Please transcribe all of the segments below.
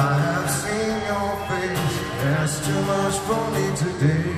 I have seen your face, there's too much for me today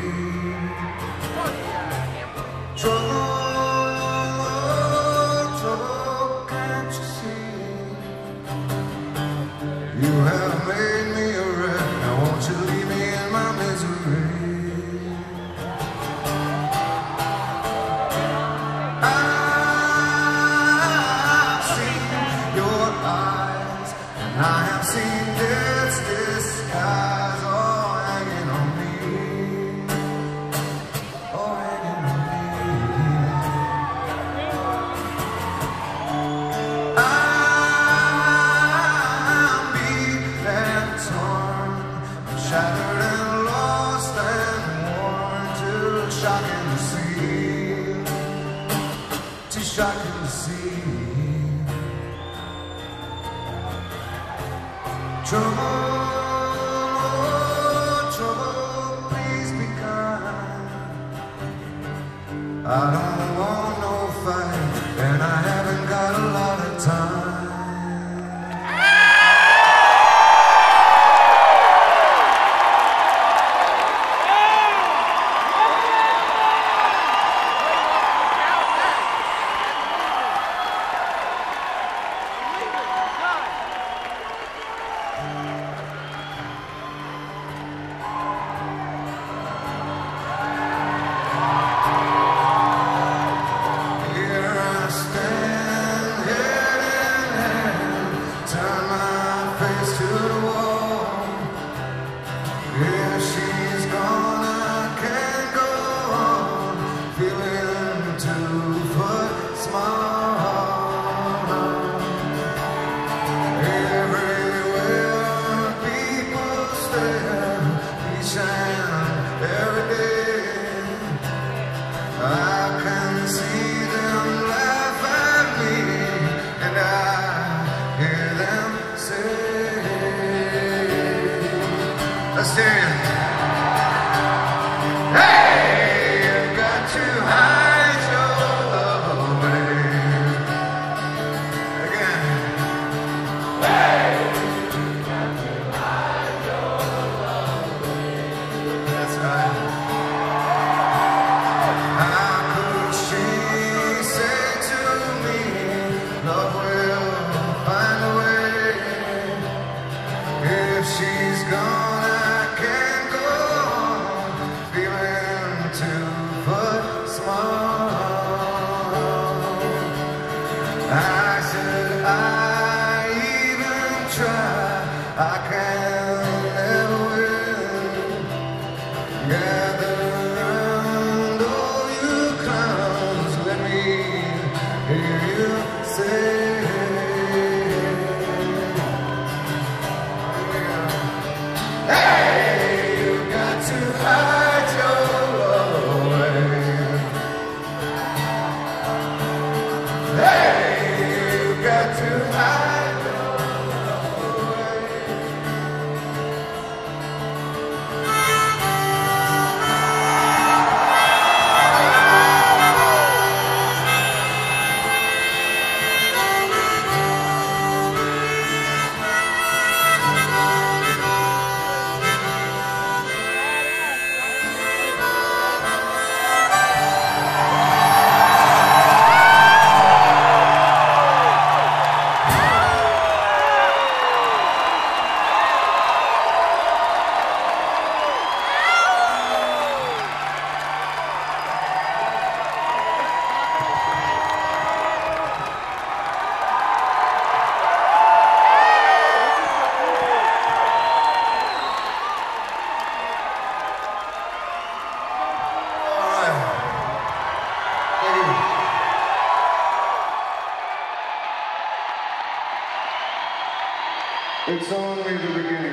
It's only the beginning.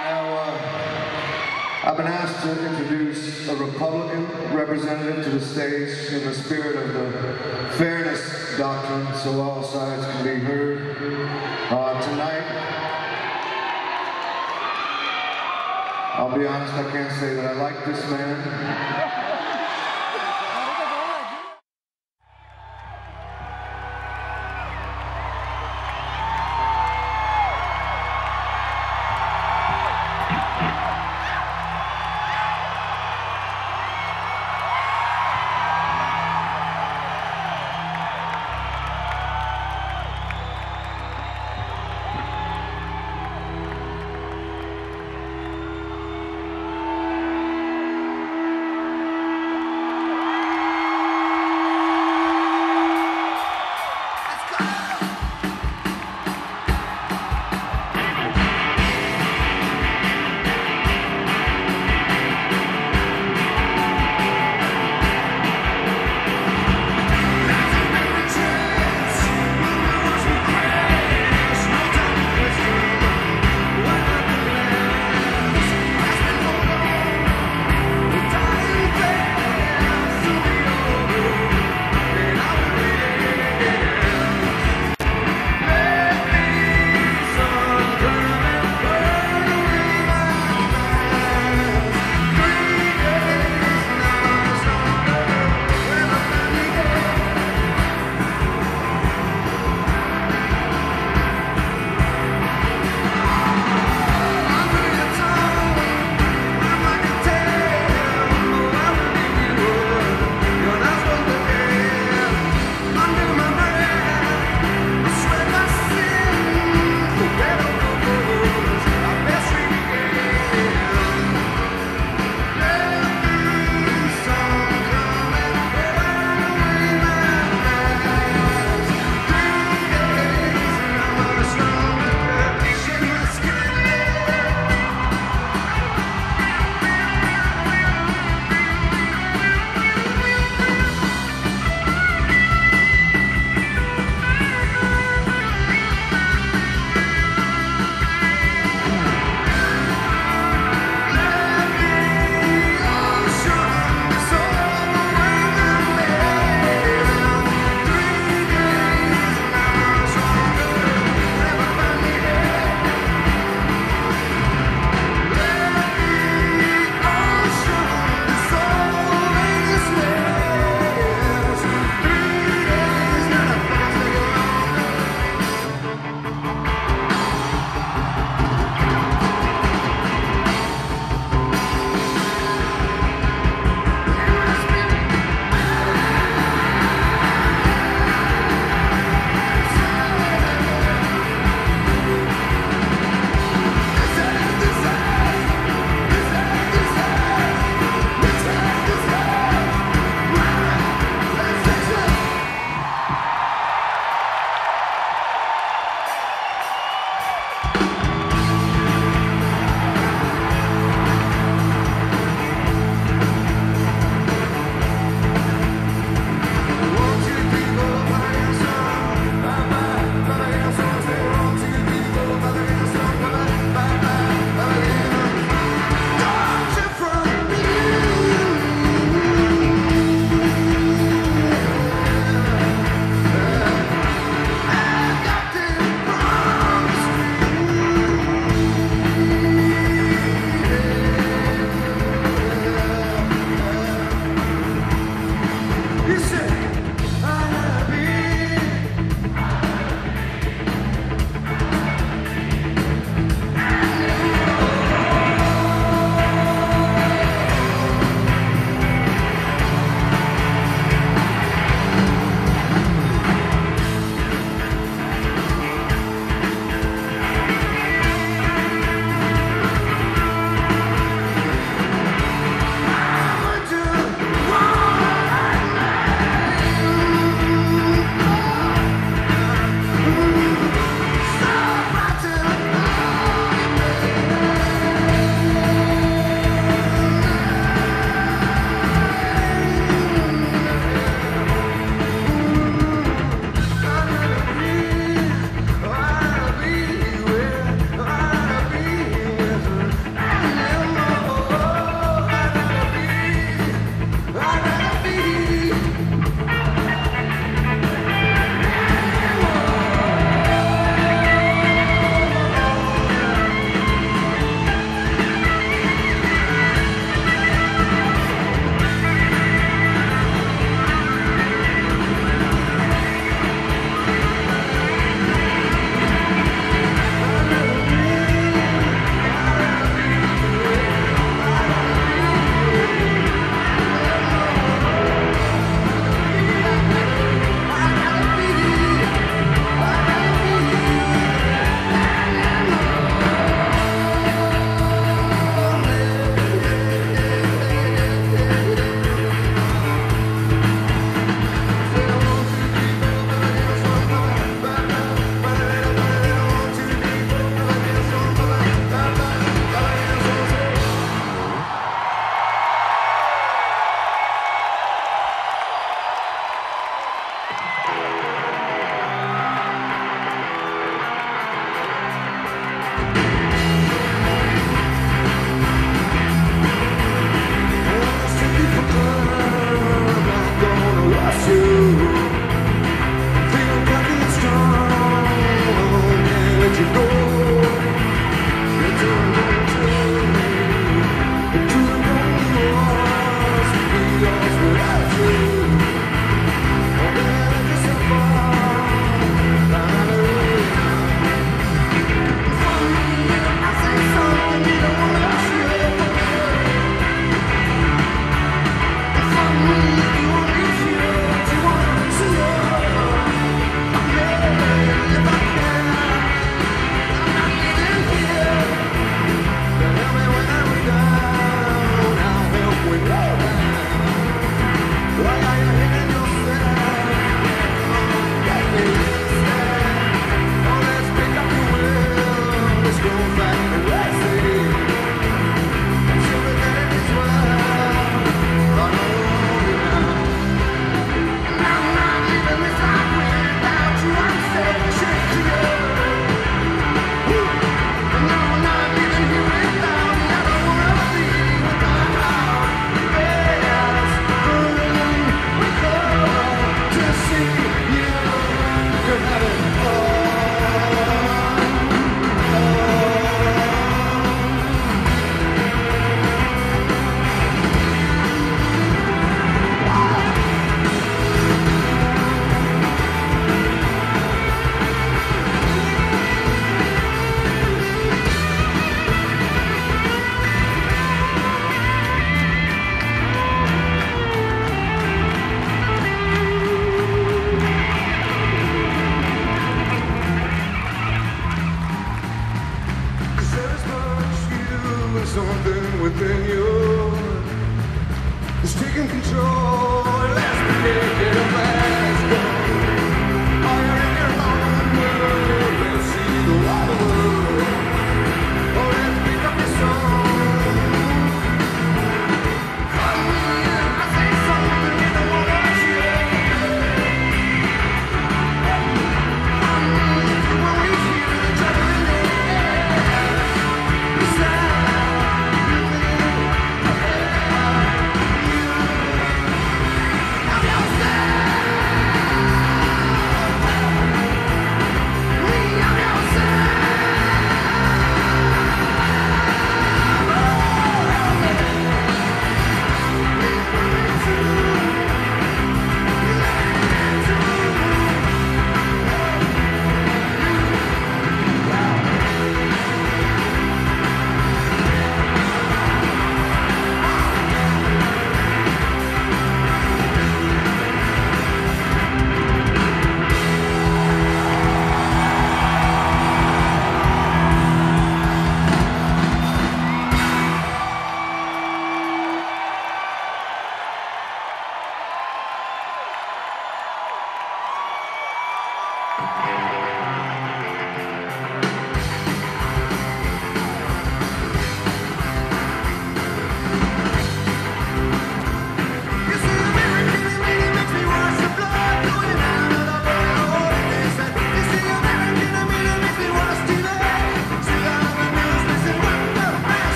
Now, uh, I've been asked to introduce a Republican representative to the stage in the spirit of the fairness doctrine so all sides can be heard. Uh, tonight, I'll be honest, I can't say that I like this man.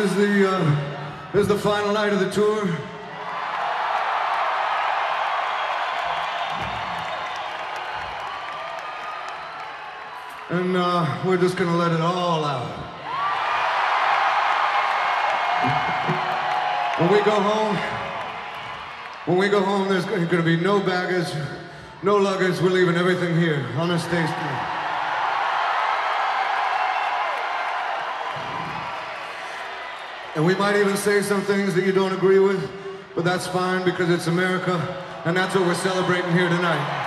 Is the uh, this is the final night of the tour. And uh, we're just gonna let it all out. When we go home, when we go home, there's gonna be no baggage, no luggage. We're leaving everything here stage. And we might even say some things that you don't agree with, but that's fine because it's America, and that's what we're celebrating here tonight.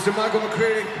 Mr. Michael McCready.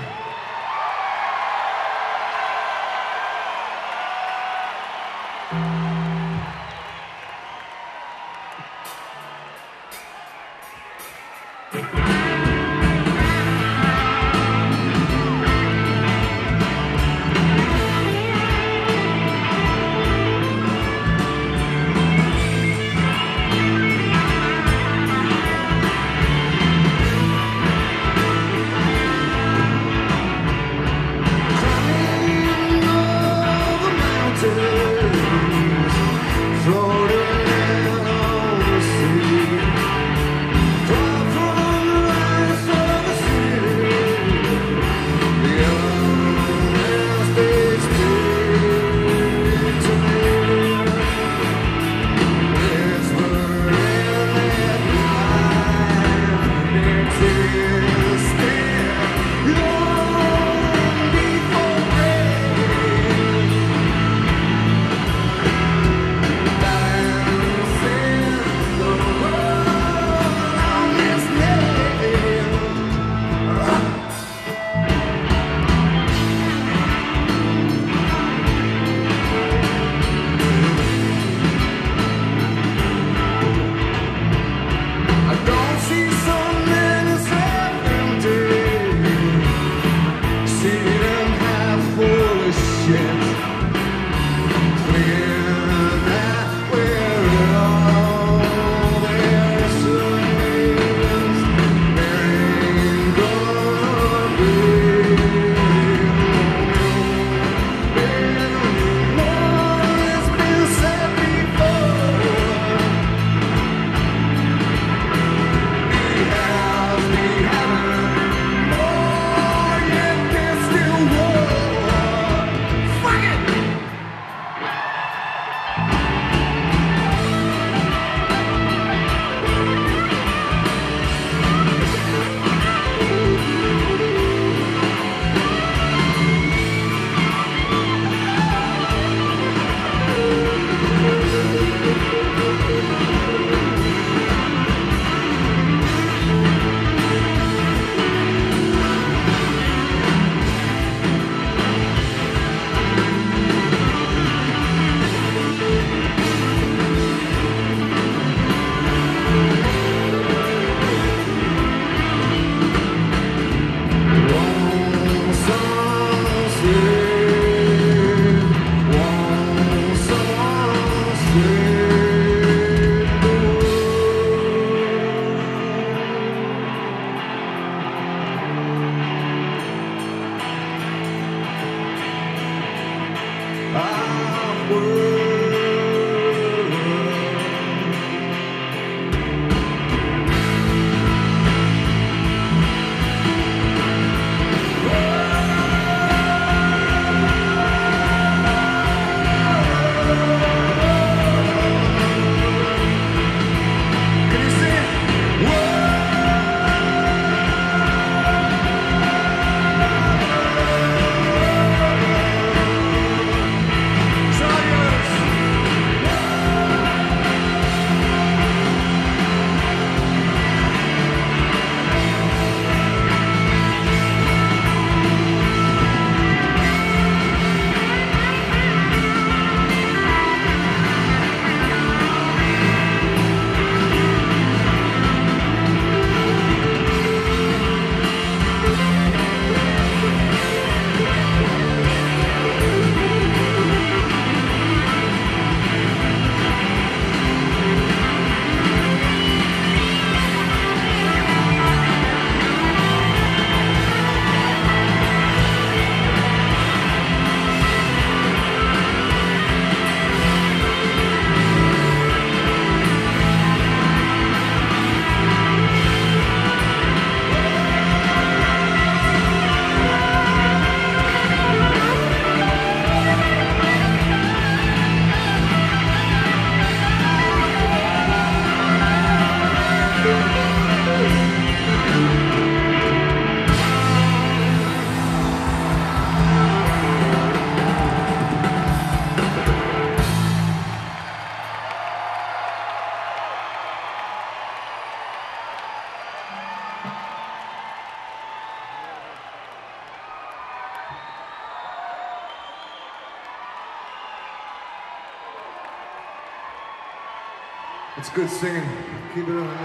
Good singing. Keep it up.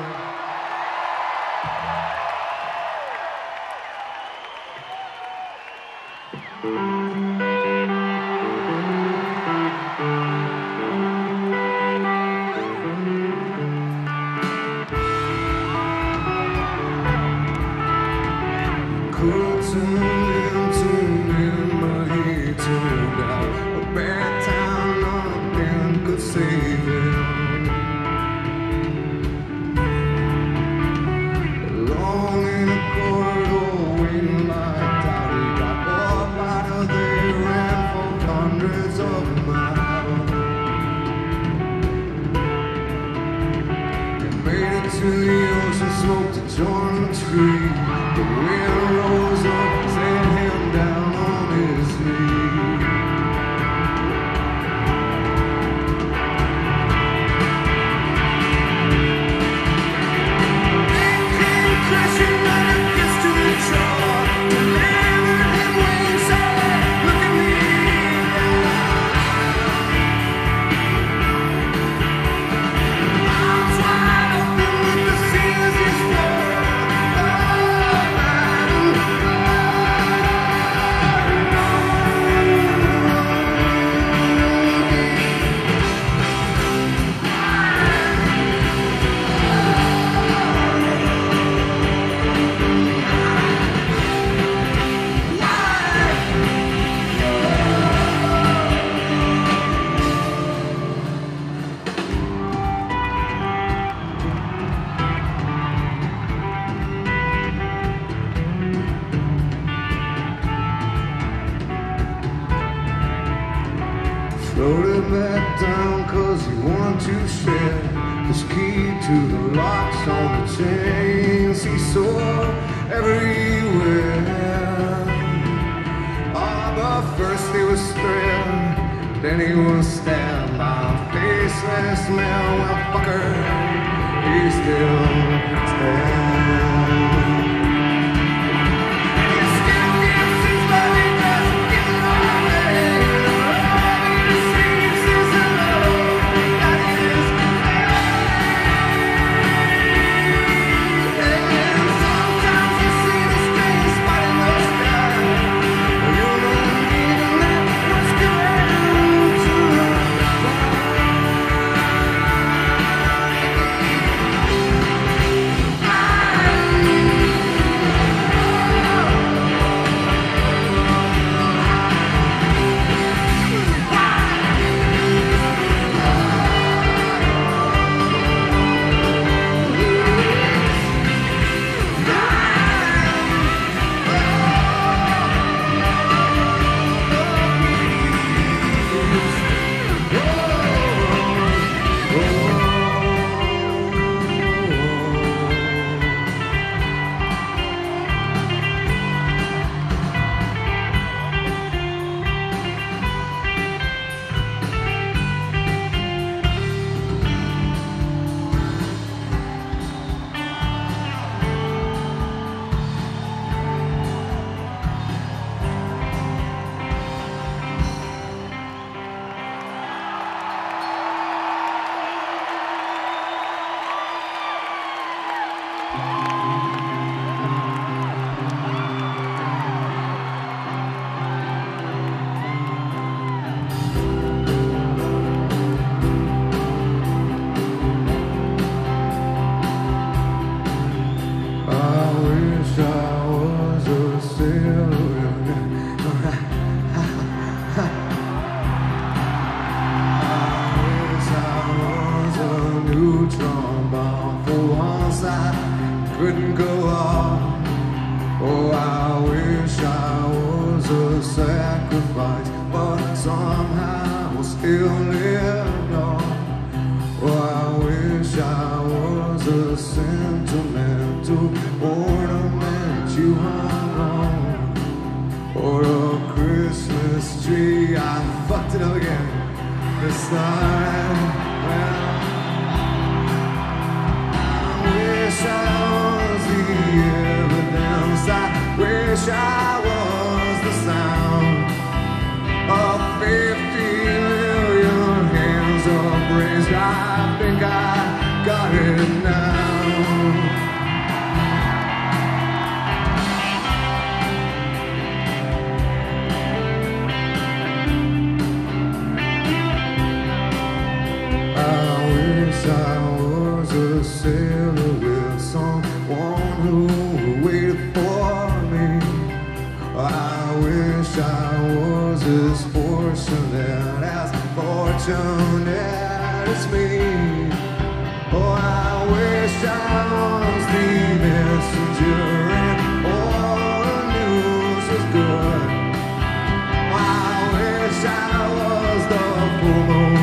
full moon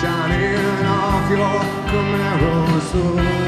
shining off your Camaro soon.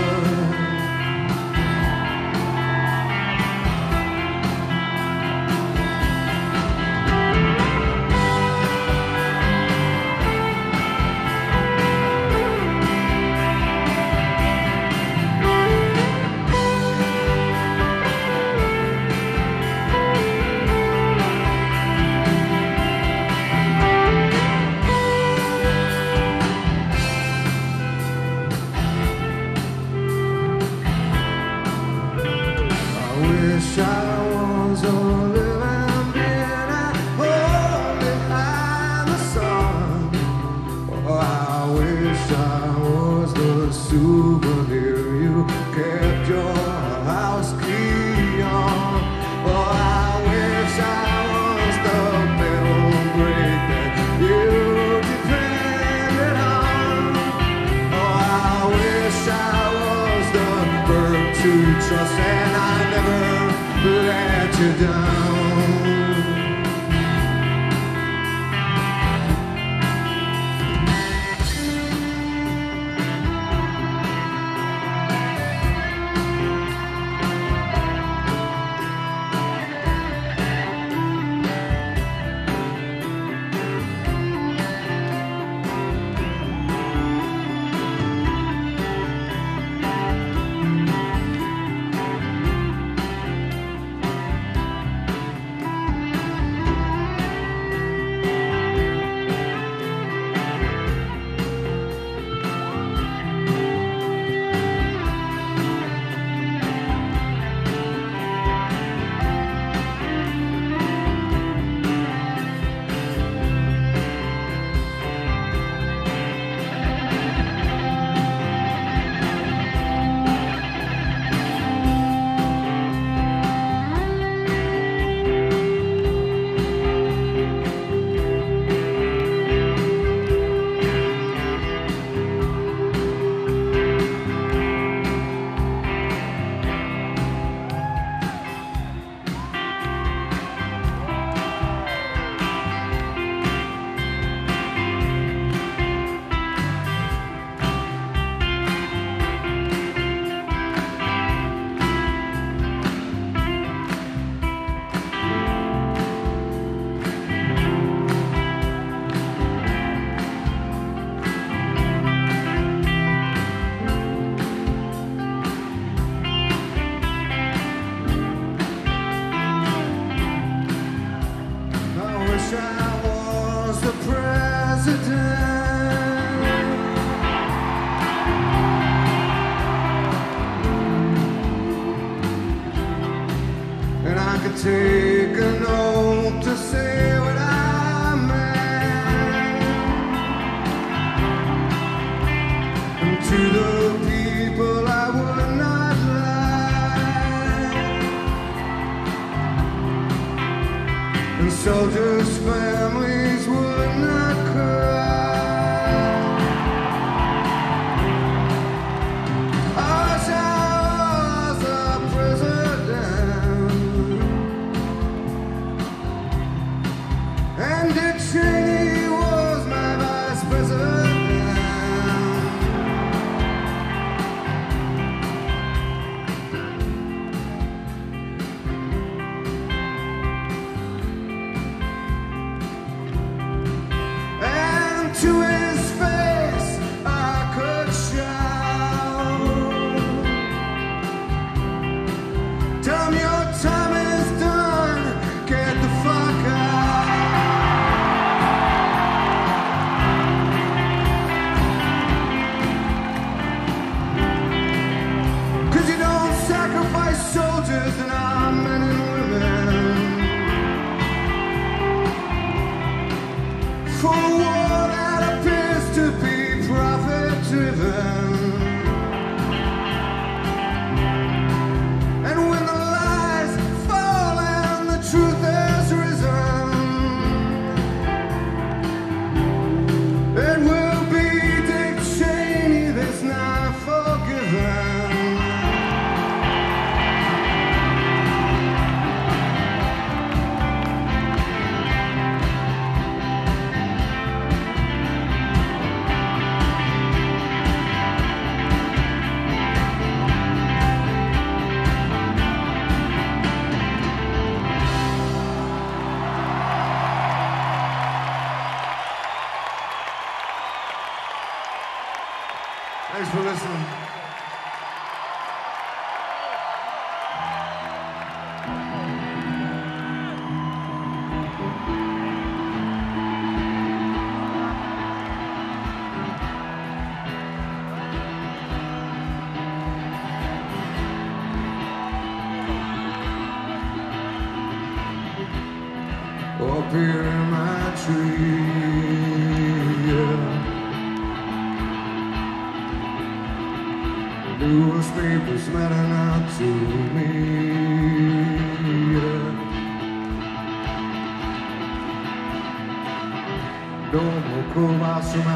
Cobalt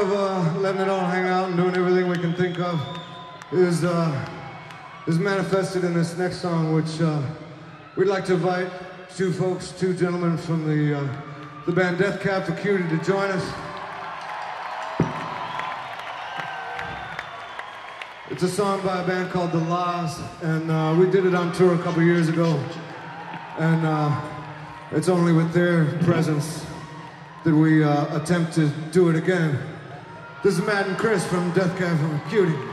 of uh, letting it all hang out and doing everything we can think of is uh, is manifested in this next song, which uh, we'd like to invite two folks, two gentlemen from the uh, the band Death Cab for Cutie to join us. It's a song by a band called The Laws, and uh, we did it on tour a couple years ago. And uh, it's only with their presence that we uh, attempt to do it again. This is and Chris from Death Cab for Cutie.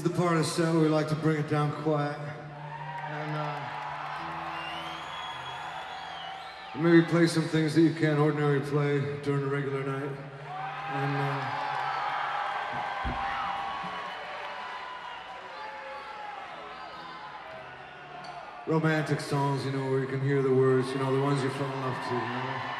Is the part of the set where we like to bring it down quiet and uh, maybe play some things that you can't ordinarily play during a regular night. And, uh, romantic songs, you know, where you can hear the words, you know, the ones you fall in love to, you know.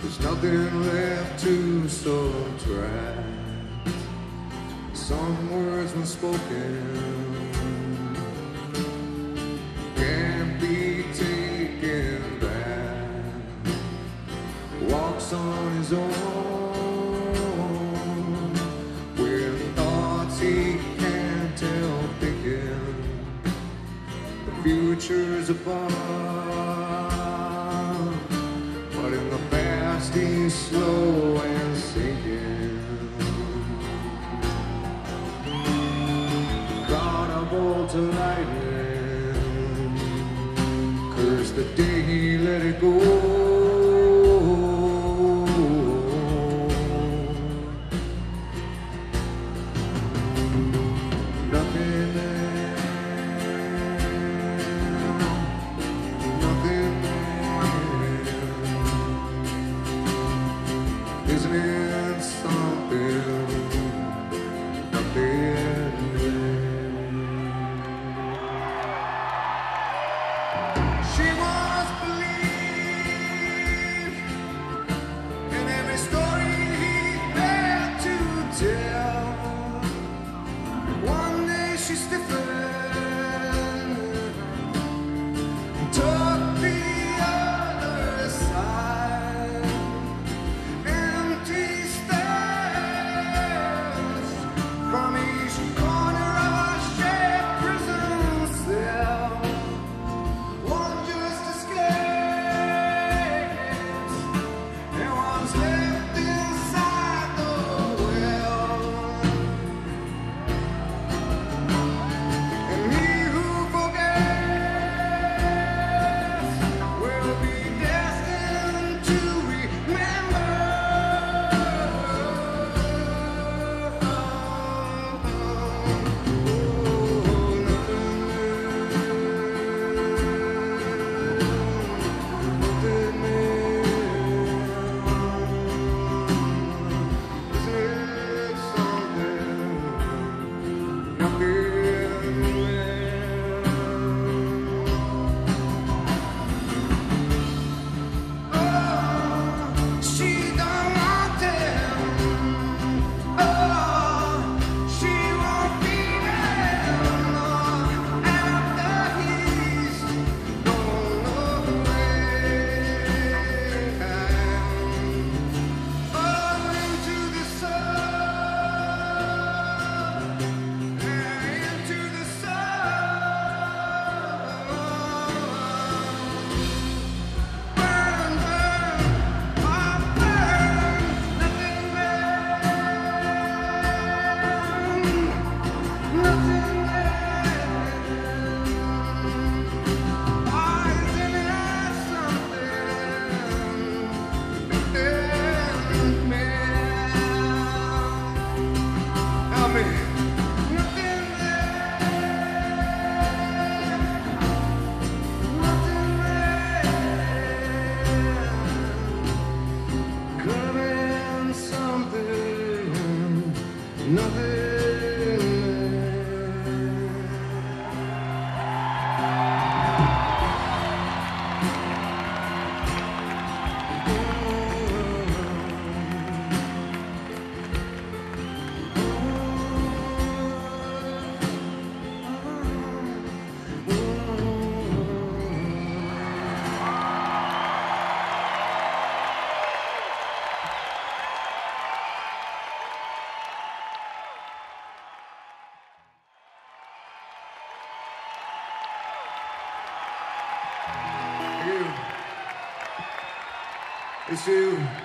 There's nothing left to so try. Some words when spoken. It's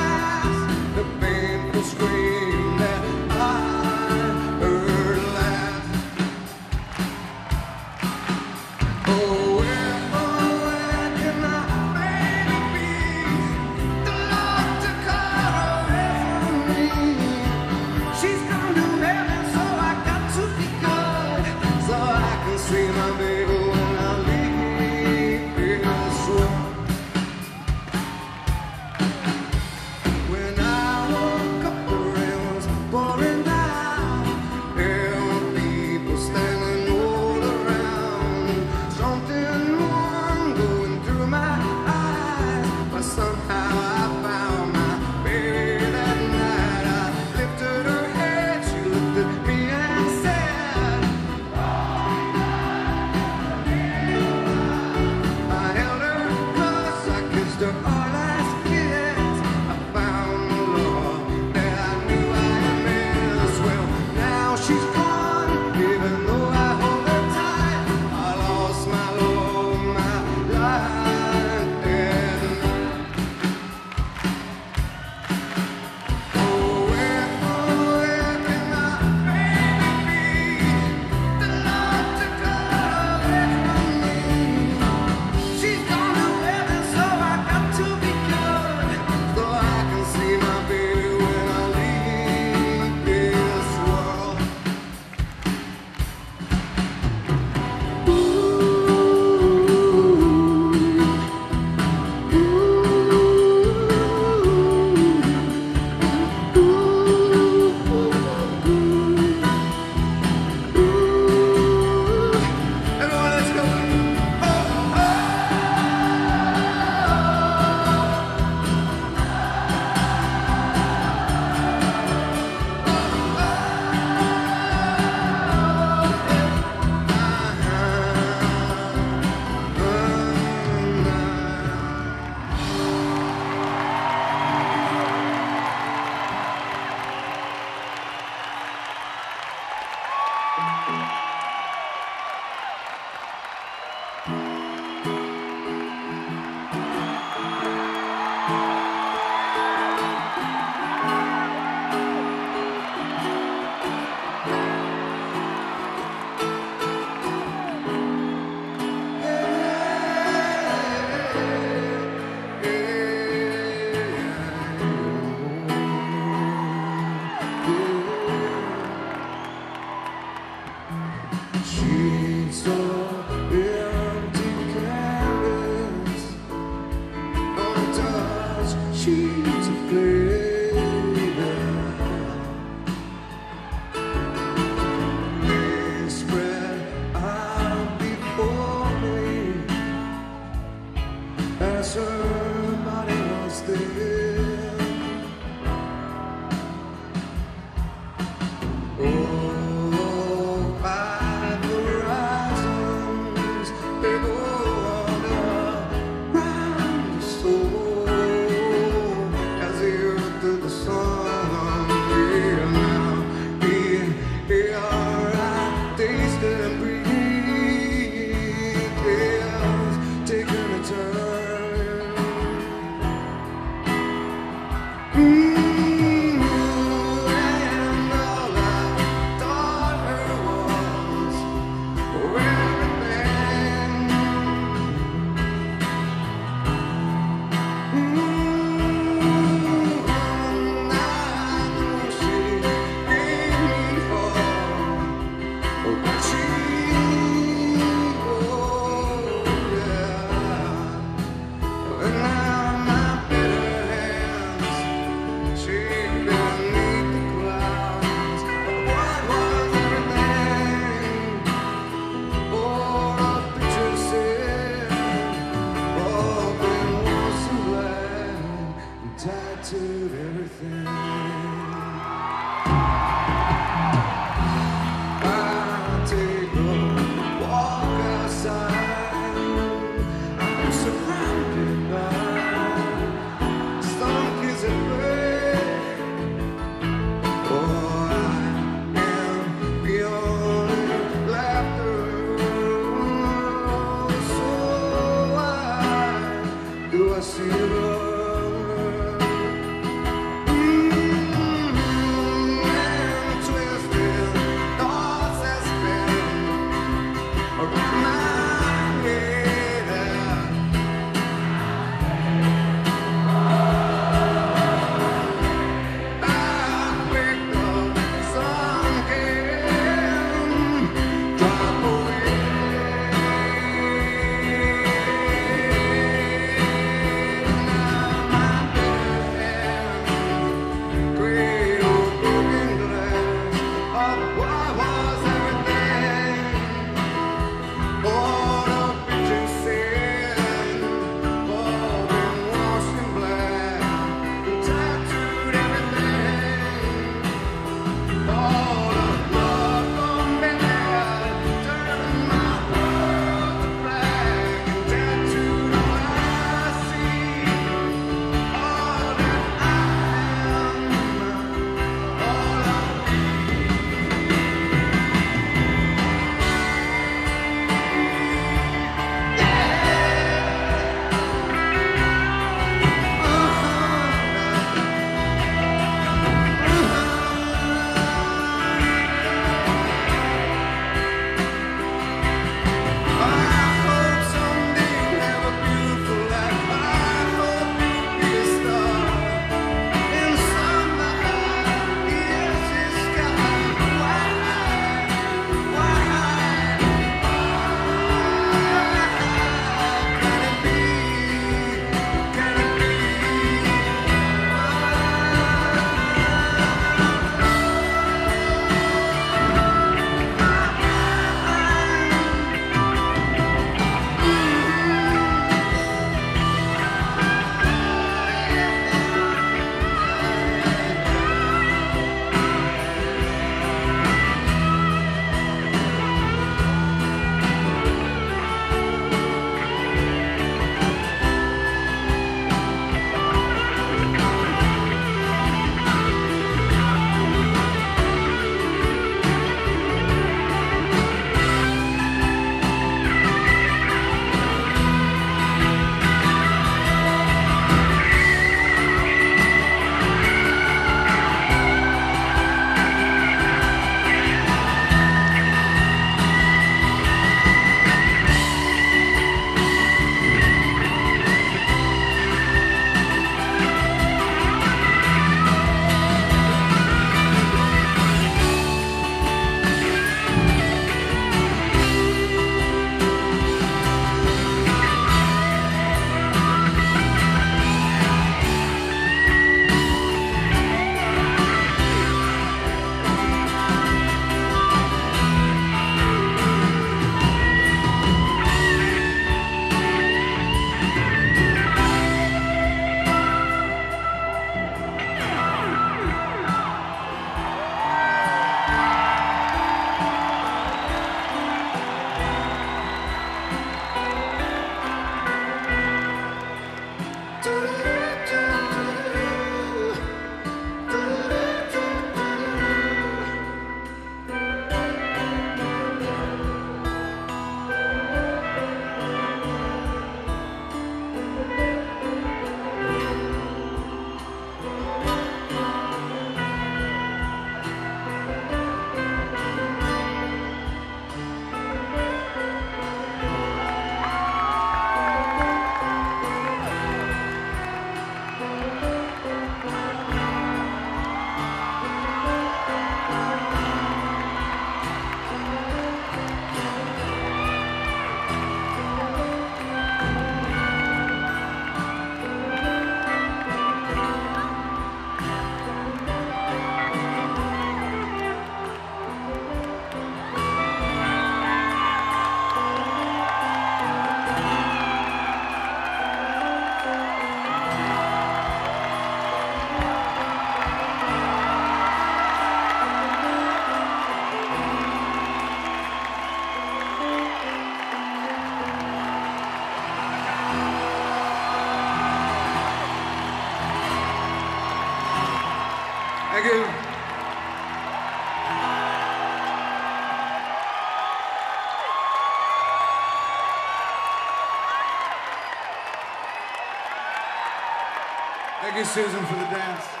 Thank you, Susan, for the dance.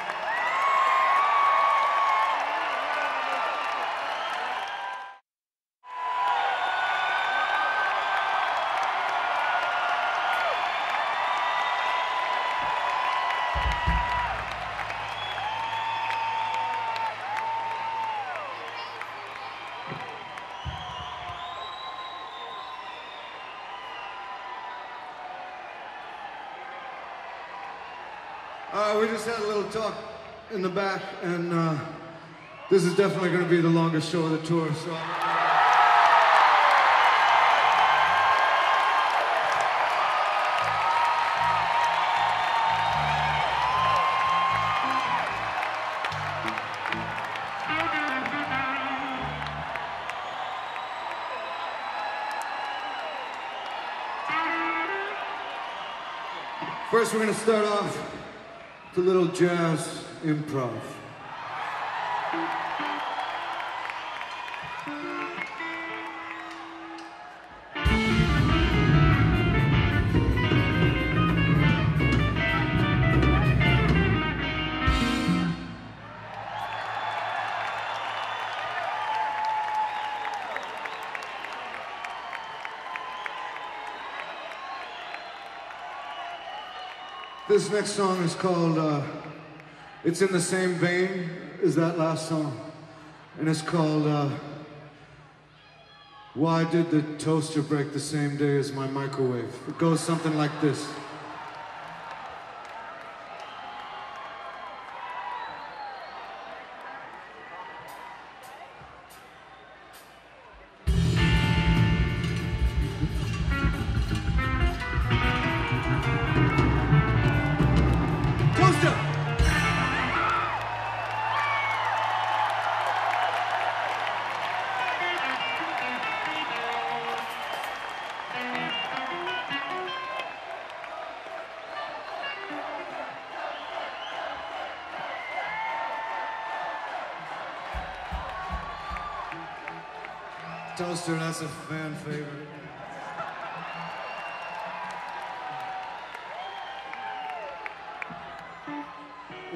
Talk in the back, and uh, this is definitely going to be the longest show of the tour. So. First, we're going to start off with a little jazz improv. Next song is called, uh, it's in the same vein as that last song. And it's called, uh, Why Did the Toaster Break the Same Day as My Microwave? It goes something like this.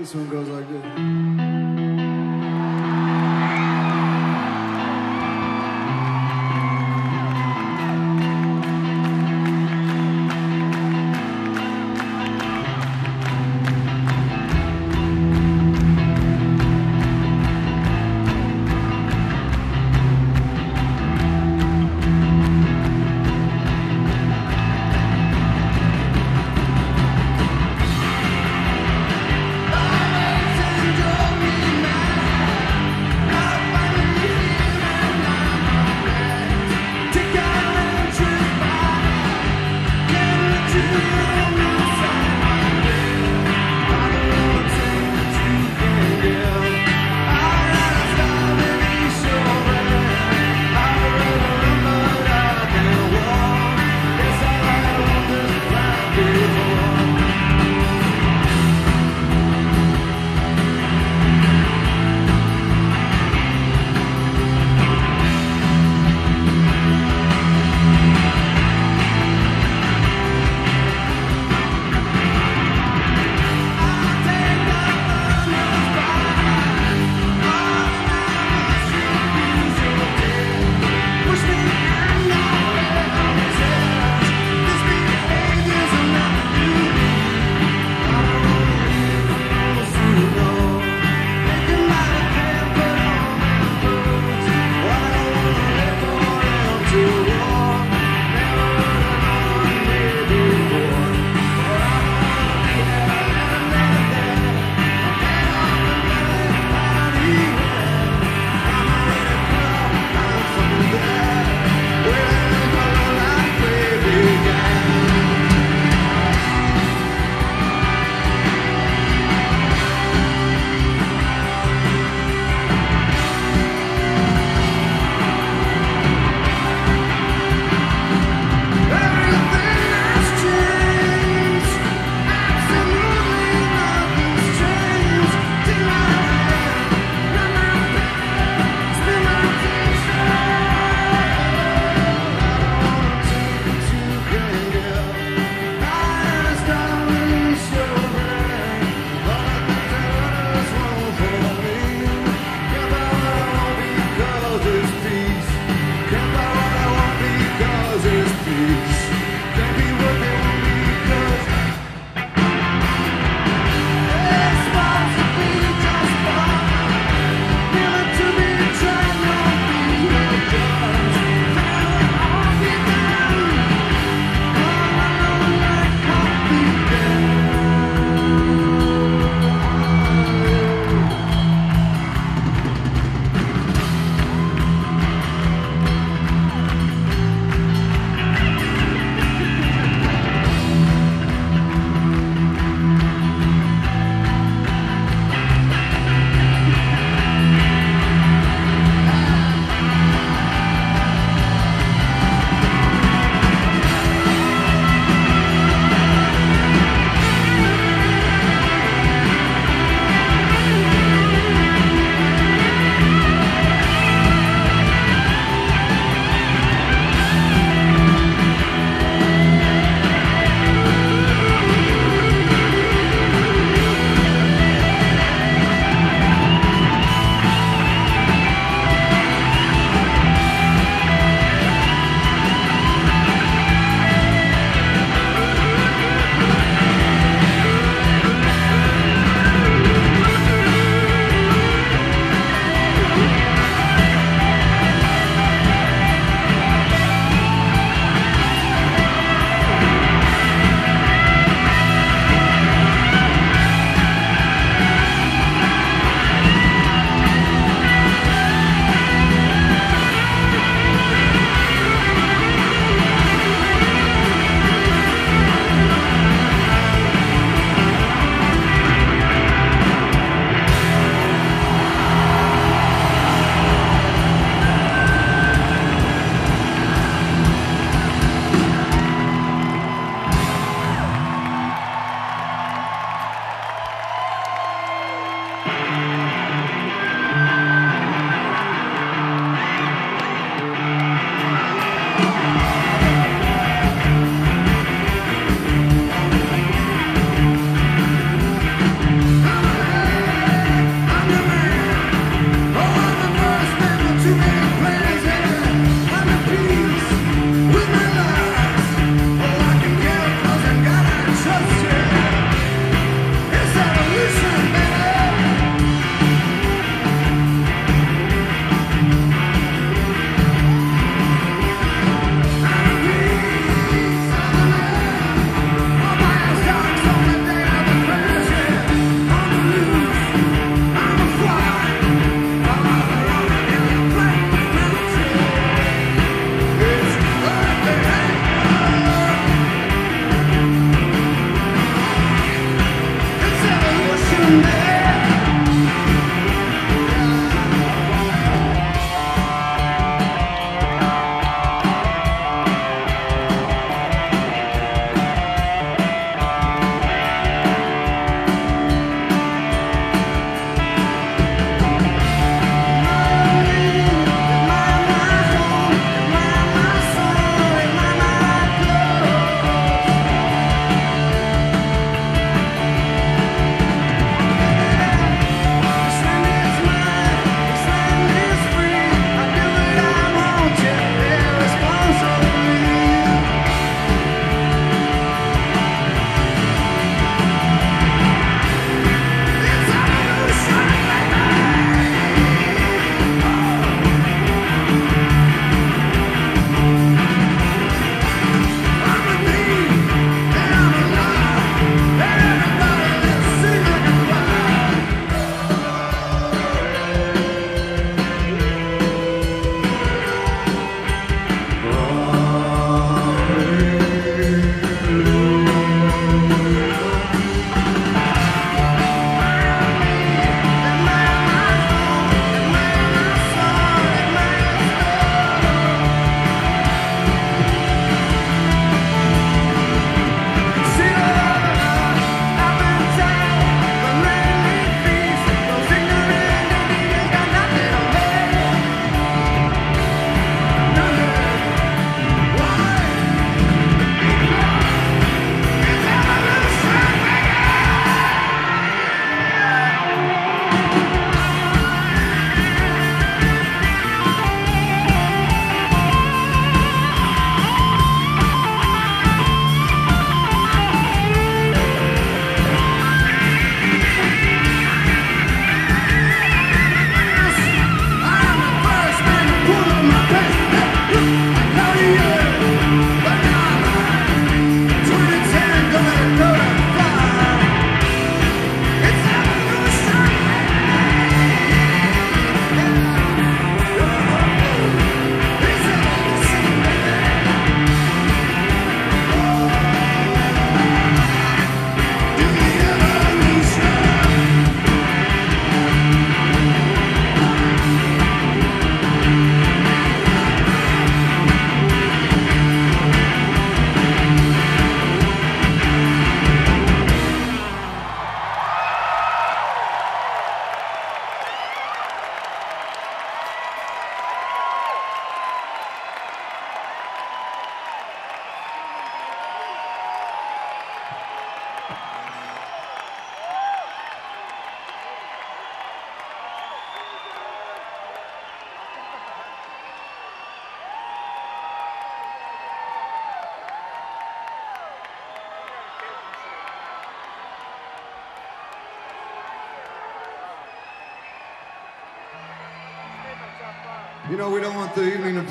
This one goes like this.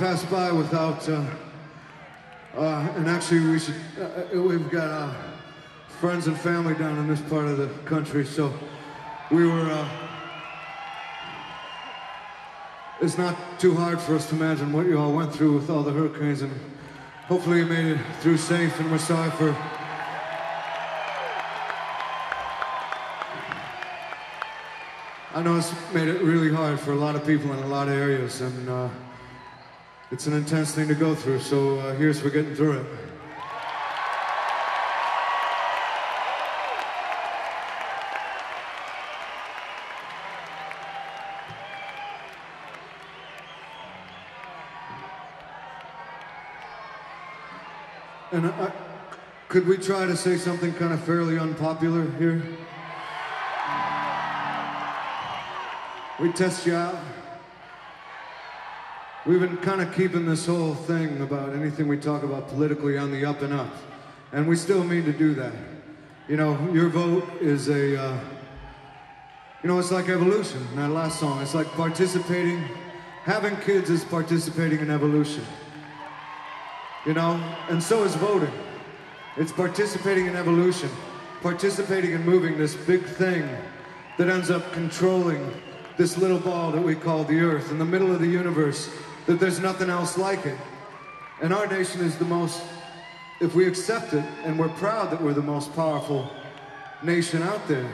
Pass by without, uh, uh, and actually we should, uh, uh, we've got uh, friends and family down in this part of the country, so we were, uh, it's not too hard for us to imagine what you all went through with all the hurricanes, and hopefully you made it through safe, and we're sorry for I know it's made it really hard for a lot of people in a lot of areas, and uh, it's an intense thing to go through. So uh, here's for getting through it. And uh, could we try to say something kind of fairly unpopular here? We test you out. We've been kind of keeping this whole thing about anything we talk about politically on the up and up. And we still mean to do that. You know, your vote is a, uh, you know, it's like evolution, that last song. It's like participating, having kids is participating in evolution. You know, and so is voting. It's participating in evolution, participating in moving this big thing that ends up controlling this little ball that we call the earth in the middle of the universe, that there's nothing else like it. And our nation is the most, if we accept it and we're proud that we're the most powerful nation out there,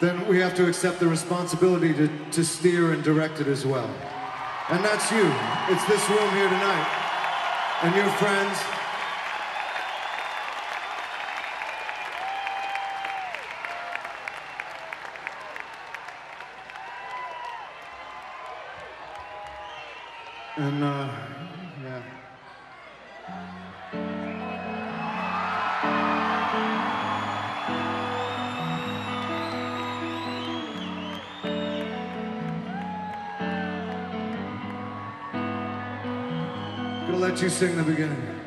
then we have to accept the responsibility to, to steer and direct it as well. And that's you. It's this room here tonight. And your friends, And uh, yeah. I'm Gonna let you sing the beginning.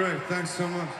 Great. Thanks so much.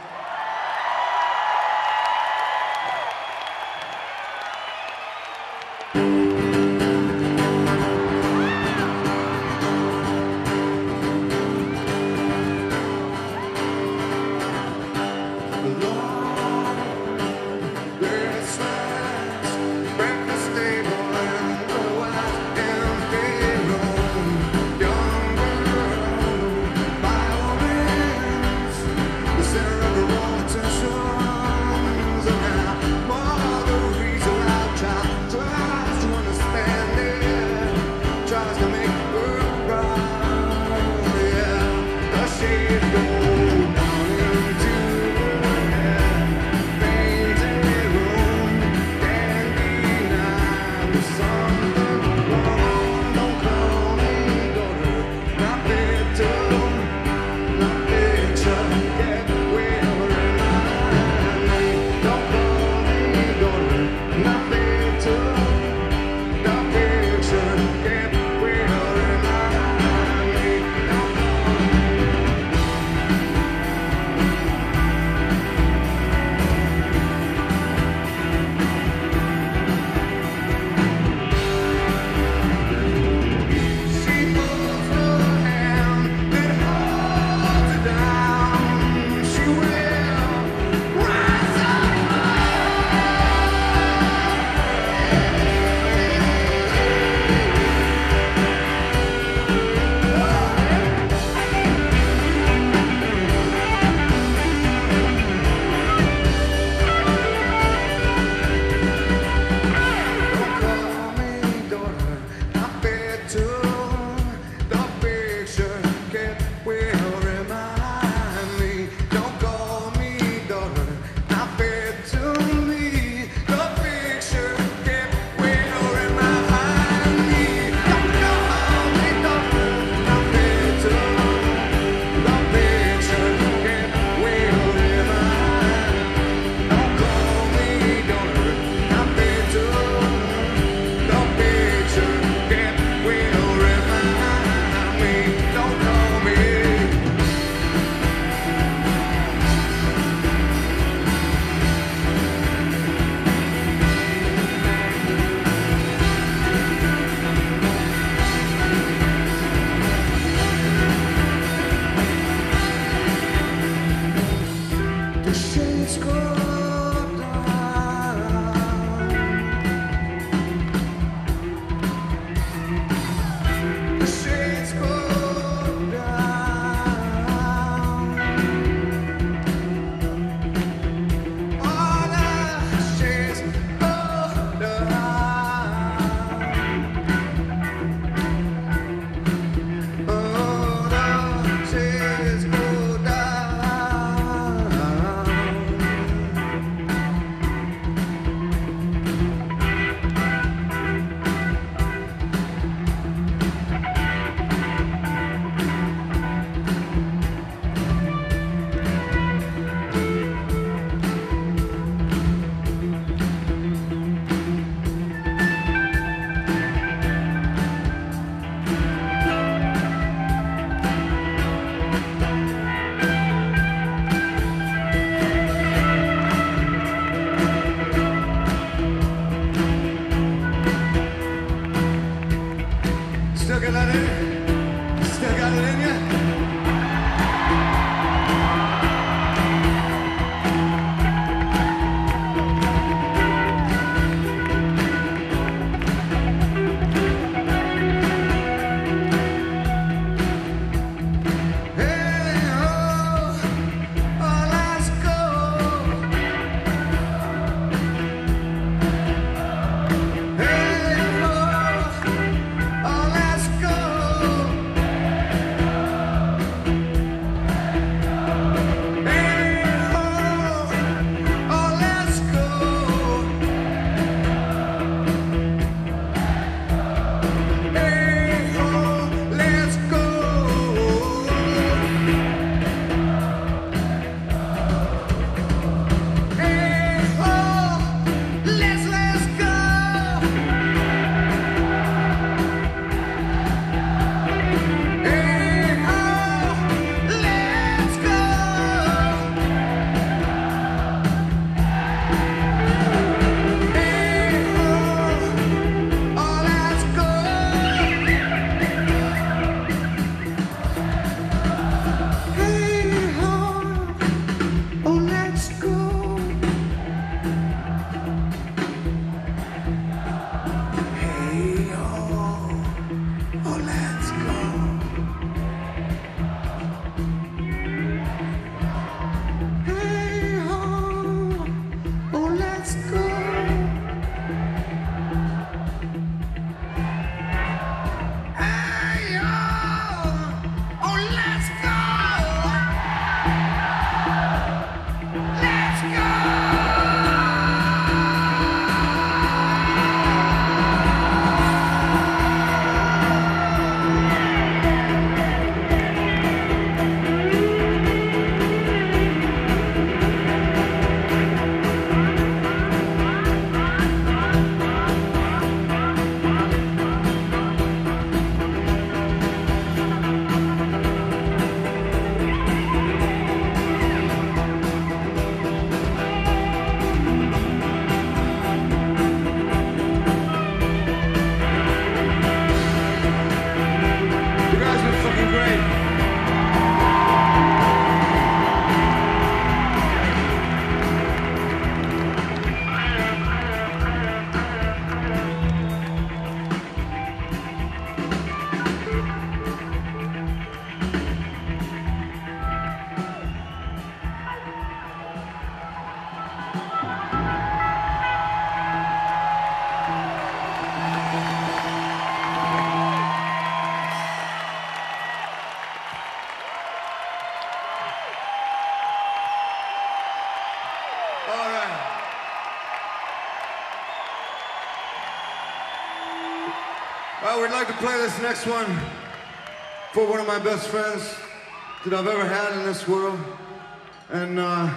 play this next one for one of my best friends that I've ever had in this world. And uh,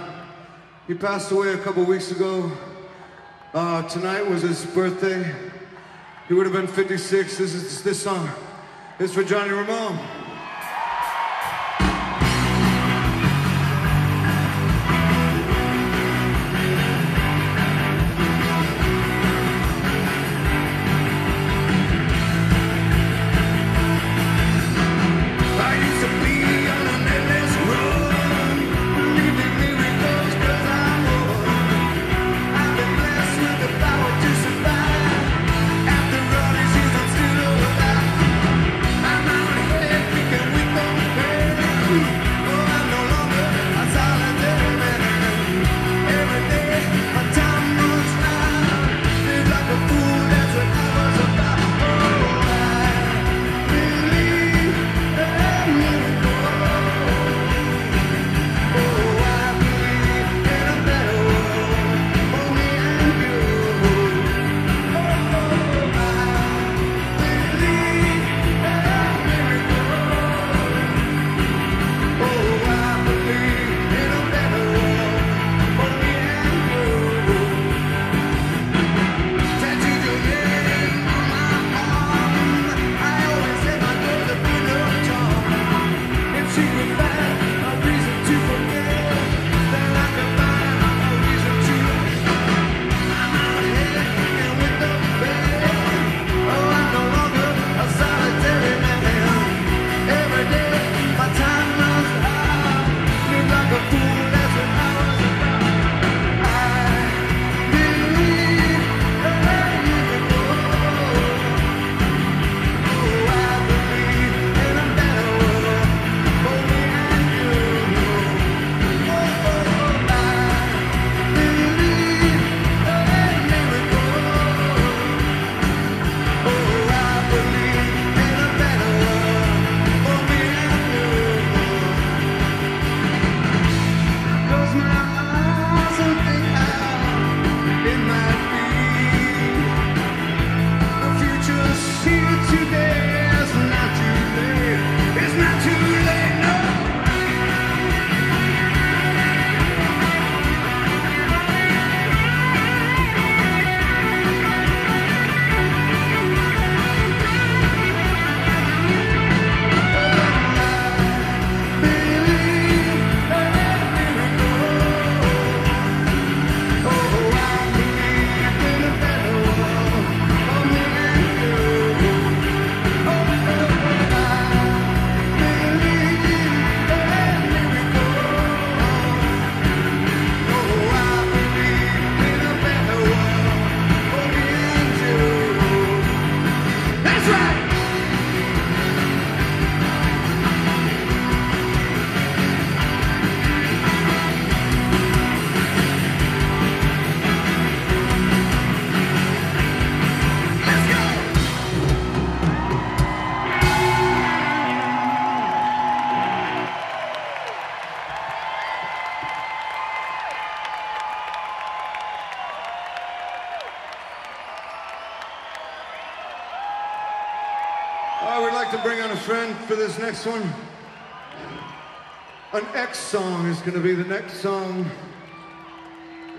he passed away a couple weeks ago. Uh, tonight was his birthday. He would have been 56. This is this song. It's for Johnny Ramone. next one. An X song is going to be the next song.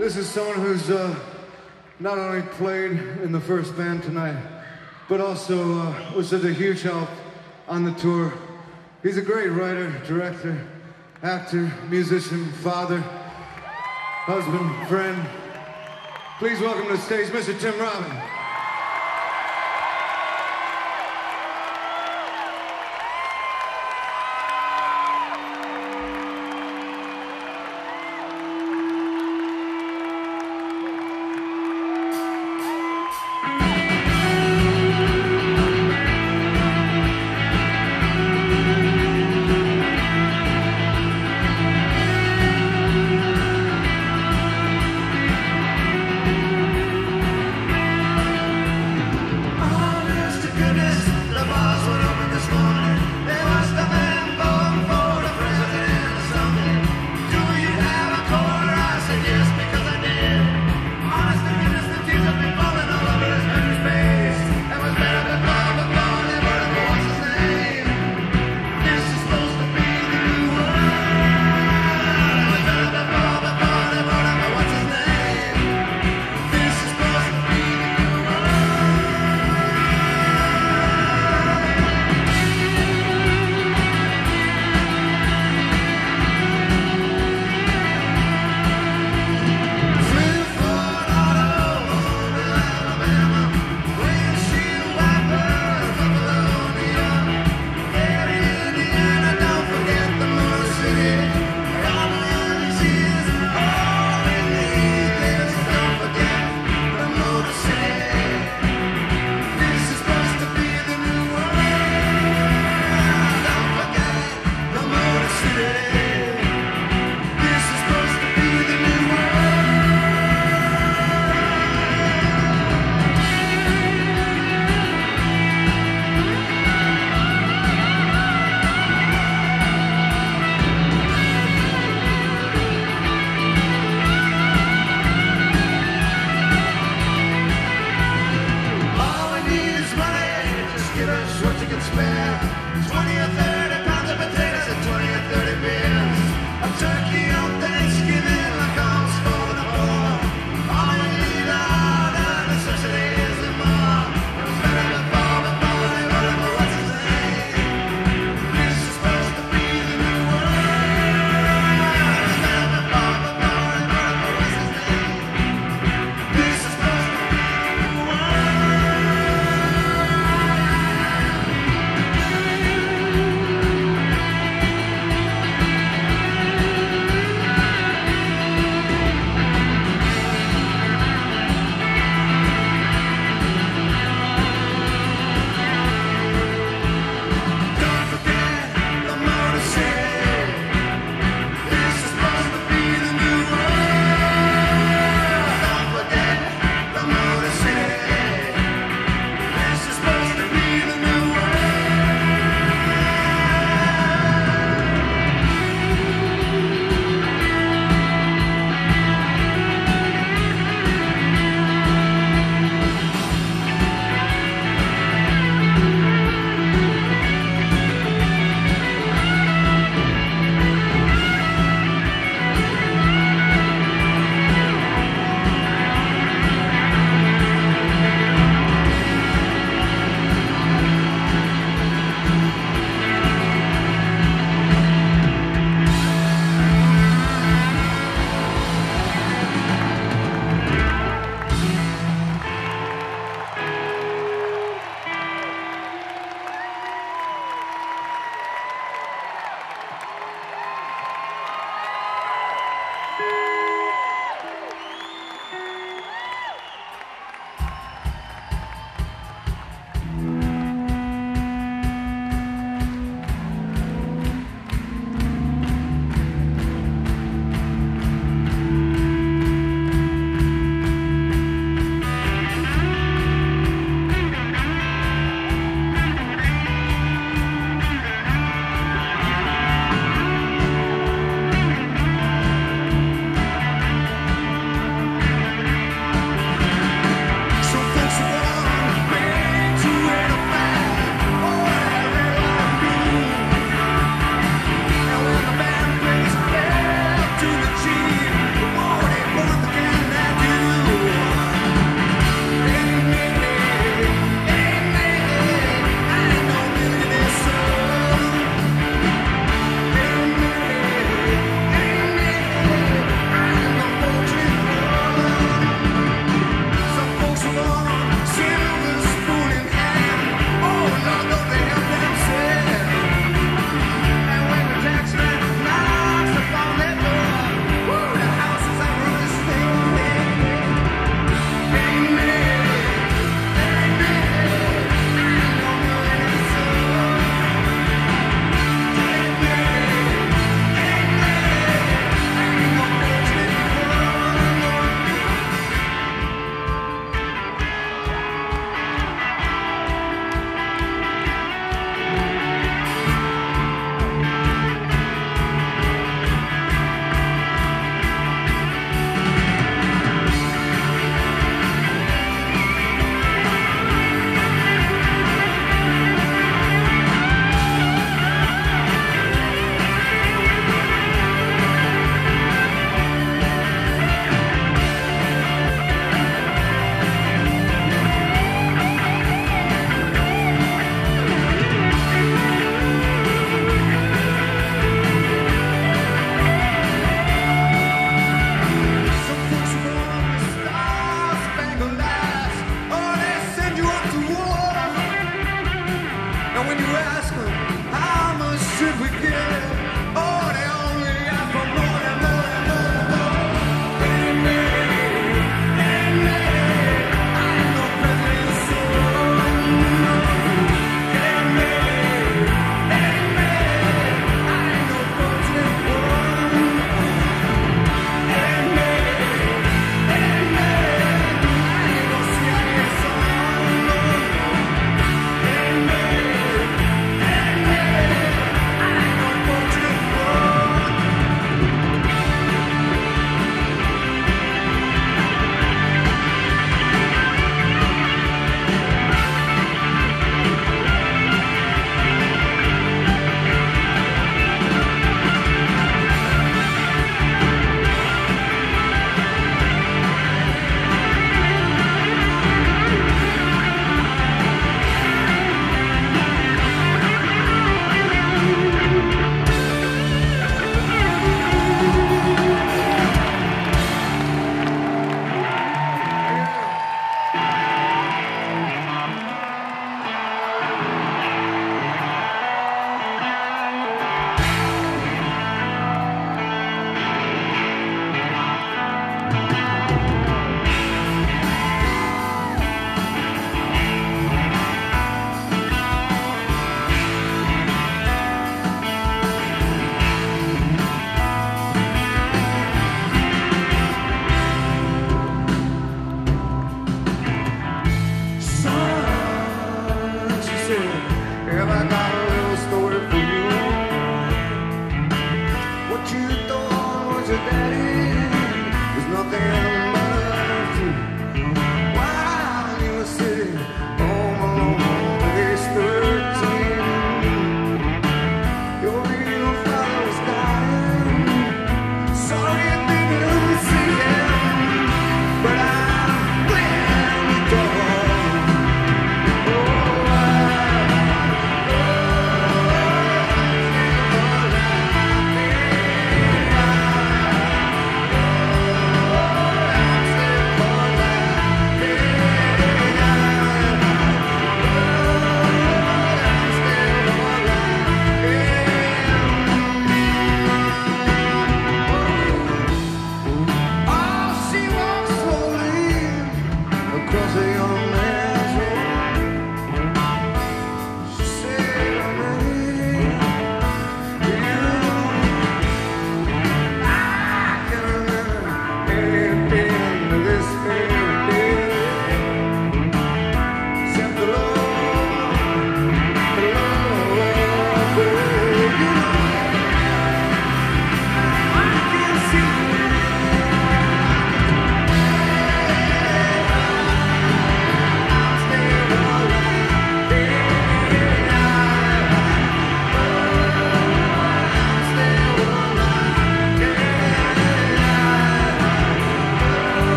This is someone who's uh, not only played in the first band tonight, but also uh, was such a huge help on the tour. He's a great writer, director, actor, musician, father, husband, friend. Please welcome to the stage Mr. Tim Robbins.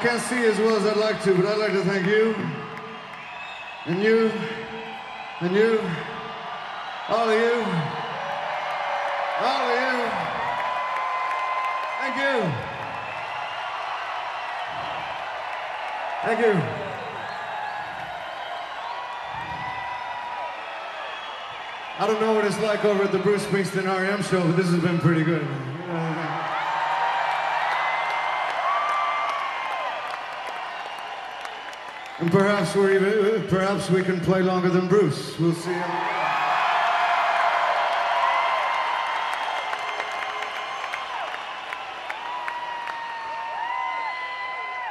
Can't see as well as I'd like to, but I'd like to thank you, and you, and you, all of you, all of you. Thank you. Thank you. I don't know what it's like over at the Bruce Springsteen REM show, but this has been pretty good. Perhaps we're even, perhaps we can play longer than Bruce. We'll see.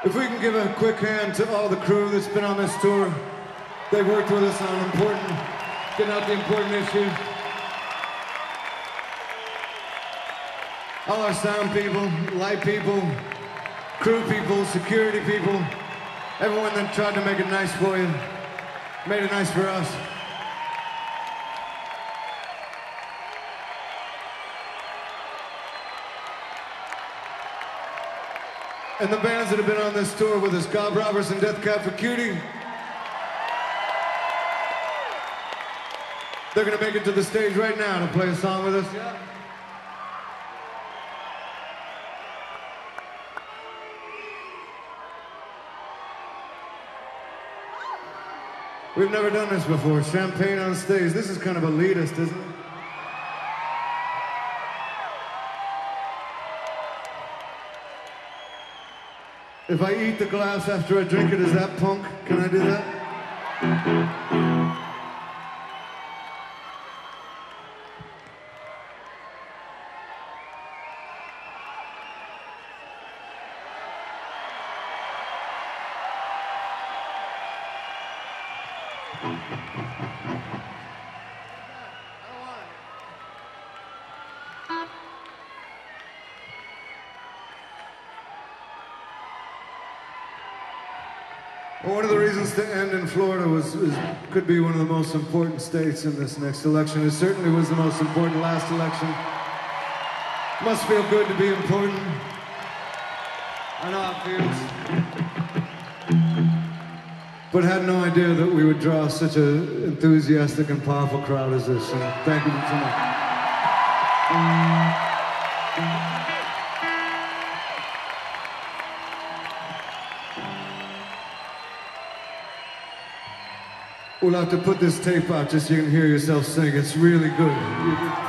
If we can give a quick hand to all the crew that's been on this tour, they've worked with us on important, getting out the important issue. All our sound people, light people, crew people, security people, everyone that tried to make it nice for you, made it nice for us. And the bands that have been on this tour with us, Gob and Death Cab for Cutie. They're gonna make it to the stage right now to play a song with us. We've never done this before. Champagne on stage. This is kind of elitist, isn't it? If I eat the glass after I drink it, is that punk? Can I do that? Florida was, was could be one of the most important states in this next election. It certainly was the most important last election. Must feel good to be important. I know how it feels. But had no idea that we would draw such an enthusiastic and powerful crowd as this. And thank you so much. We'll have to put this tape out just so you can hear yourself sing. It's really good.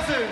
박수